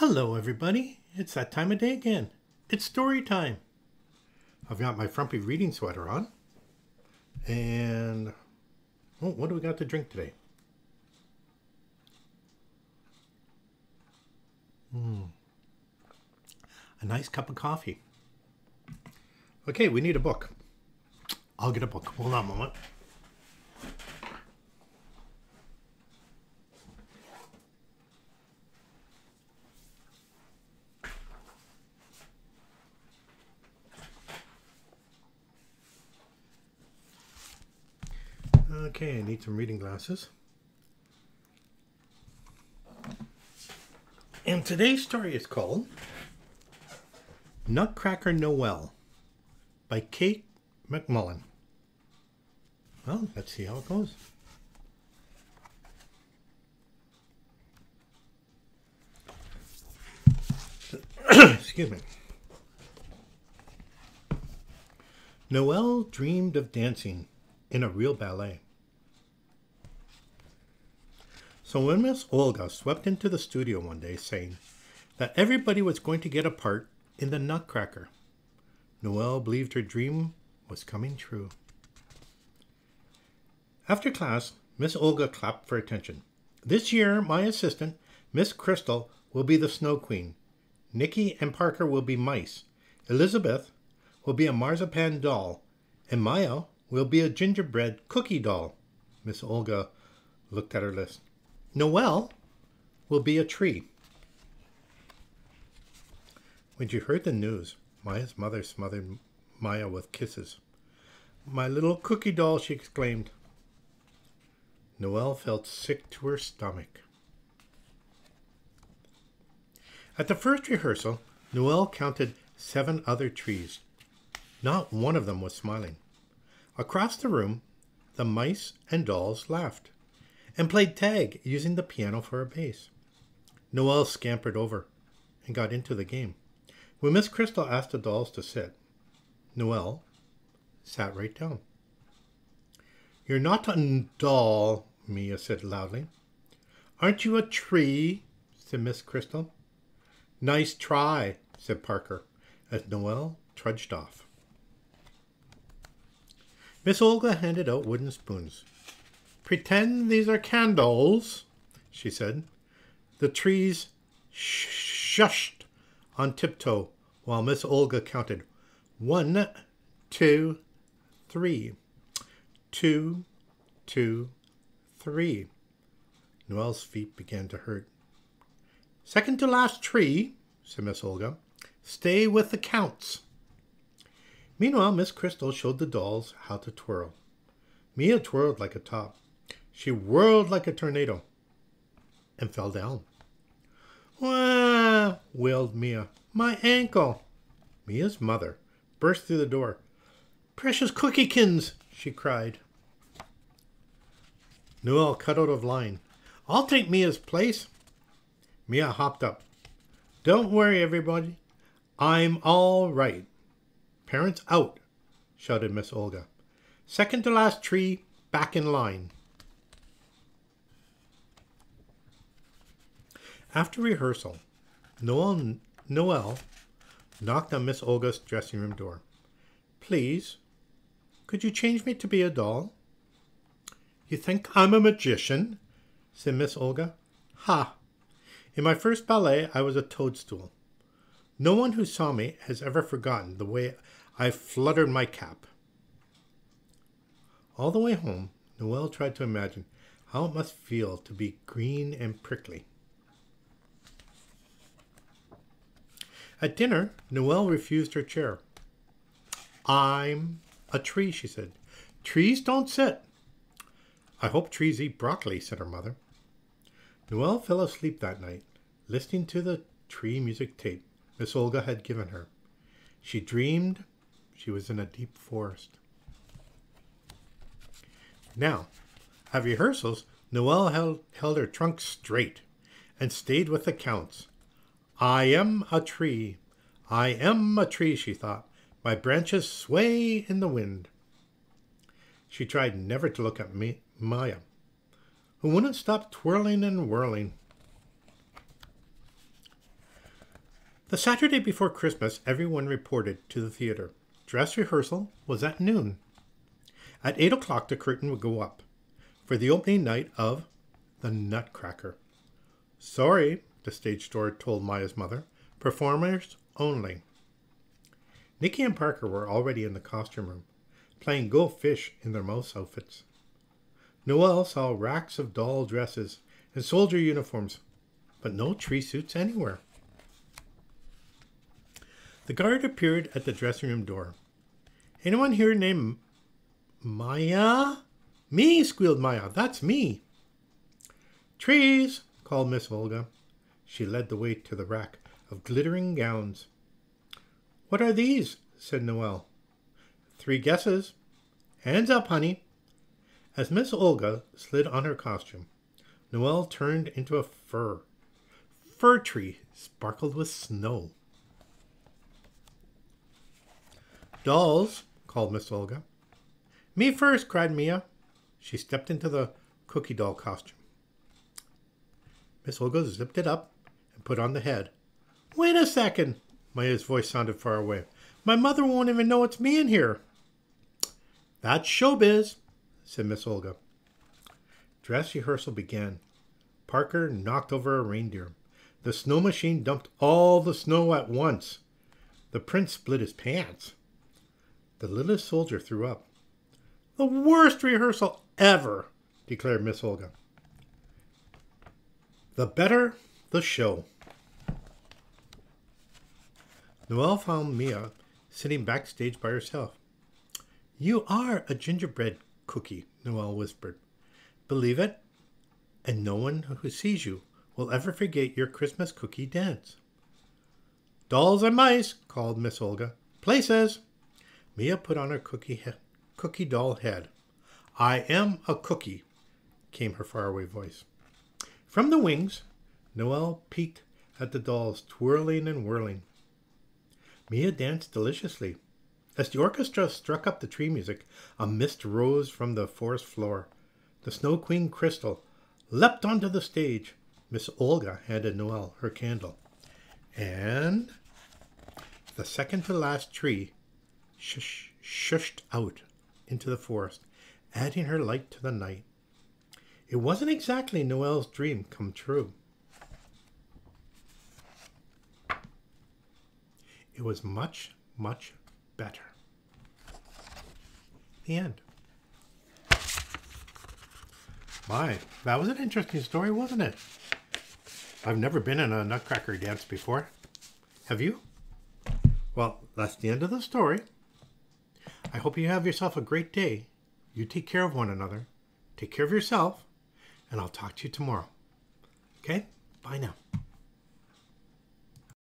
Hello, everybody. It's that time of day again. It's story time. I've got my frumpy reading sweater on. And oh, what do we got to drink today? Hmm. A nice cup of coffee. Okay, we need a book. I'll get a book. Hold on a moment. Okay, I need some reading glasses. And today's story is called Nutcracker Noel by Kate McMullan. Well, let's see how it goes. Excuse me. Noel dreamed of dancing in a real ballet. So when Miss Olga swept into the studio one day saying that everybody was going to get a part in the Nutcracker, Noel believed her dream was coming true. After class, Miss Olga clapped for attention. This year, my assistant, Miss Crystal, will be the Snow Queen. Nicky and Parker will be mice. Elizabeth will be a marzipan doll. And Maya will be a gingerbread cookie doll. Miss Olga looked at her list. Noel will be a tree. When she heard the news, Maya's mother smothered Maya with kisses. My little cookie doll, she exclaimed. Noel felt sick to her stomach. At the first rehearsal, Noel counted seven other trees. Not one of them was smiling. Across the room, the mice and dolls laughed and played tag using the piano for a base. Noel scampered over and got into the game. When Miss Crystal asked the dolls to sit, Noel sat right down. You're not a doll, Mia said loudly. Aren't you a tree? said Miss Crystal. Nice try, said Parker, as Noel trudged off. Miss Olga handed out wooden spoons. Pretend these are candles, she said. The trees shushed on tiptoe while Miss Olga counted one, two, three, two, two, three. Noel's feet began to hurt. Second to last tree, said Miss Olga. Stay with the counts. Meanwhile, Miss Crystal showed the dolls how to twirl. Mia twirled like a top. She whirled like a tornado and fell down. Wah! wailed Mia. My ankle! Mia's mother burst through the door. Precious cookiekins! she cried. Noel cut out of line. I'll take Mia's place. Mia hopped up. Don't worry, everybody. I'm all right. Parents out, shouted Miss Olga. Second to last tree, back in line. After rehearsal, Noel, Noel knocked on Miss Olga's dressing room door. Please, could you change me to be a doll? You think I'm a magician? said Miss Olga. Ha! In my first ballet, I was a toadstool. No one who saw me has ever forgotten the way I fluttered my cap. All the way home, Noel tried to imagine how it must feel to be green and prickly. At dinner, Noel refused her chair. I'm a tree, she said. Trees don't sit. I hope trees eat broccoli, said her mother. Noel fell asleep that night, listening to the tree music tape Miss Olga had given her. She dreamed she was in a deep forest. Now, at rehearsals, Noel held, held her trunk straight and stayed with the counts. I am a tree. I am a tree, she thought. My branches sway in the wind. She tried never to look at me, Maya, who wouldn't stop twirling and whirling. The Saturday before Christmas, everyone reported to the theater. Dress rehearsal was at noon. At 8 o'clock, the curtain would go up for the opening night of The Nutcracker. Sorry, the stage door told Maya's mother. Performers only. Nicky and Parker were already in the costume room, playing go fish in their mouse outfits. Noel saw racks of doll dresses and soldier uniforms, but no tree suits anywhere. The guard appeared at the dressing room door. Anyone here named Maya? Me, squealed Maya. That's me. Trees, called Miss Olga. She led the way to the rack of glittering gowns. What are these? said Noel. Three guesses. Hands up, honey. As Miss Olga slid on her costume, Noel turned into a fir. Fir tree sparkled with snow. Dolls, called Miss Olga. Me first, cried Mia. She stepped into the cookie doll costume. Miss Olga zipped it up put on the head. Wait a second, Maya's voice sounded far away. My mother won't even know it's me in here. That's showbiz, said Miss Olga. Dress rehearsal began. Parker knocked over a reindeer. The snow machine dumped all the snow at once. The prince split his pants. The littlest soldier threw up. The worst rehearsal ever, declared Miss Olga. The better the show. Noel found Mia sitting backstage by herself. You are a gingerbread cookie, Noel whispered. Believe it, and no one who sees you will ever forget your Christmas cookie dance. Dolls and mice, called Miss Olga. Places. Mia put on her cookie, cookie doll head. I am a cookie, came her faraway voice. From the wings, Noel peeked at the dolls, twirling and whirling. Mia danced deliciously. As the orchestra struck up the tree music, a mist rose from the forest floor. The Snow Queen Crystal leapt onto the stage. Miss Olga handed Noel her candle. And the second to last tree shush, shushed out into the forest, adding her light to the night. It wasn't exactly Noel's dream come true. It was much, much better. The end. My, that was an interesting story, wasn't it? I've never been in a nutcracker dance before. Have you? Well, that's the end of the story. I hope you have yourself a great day. You take care of one another. Take care of yourself. And I'll talk to you tomorrow. Okay? Bye now.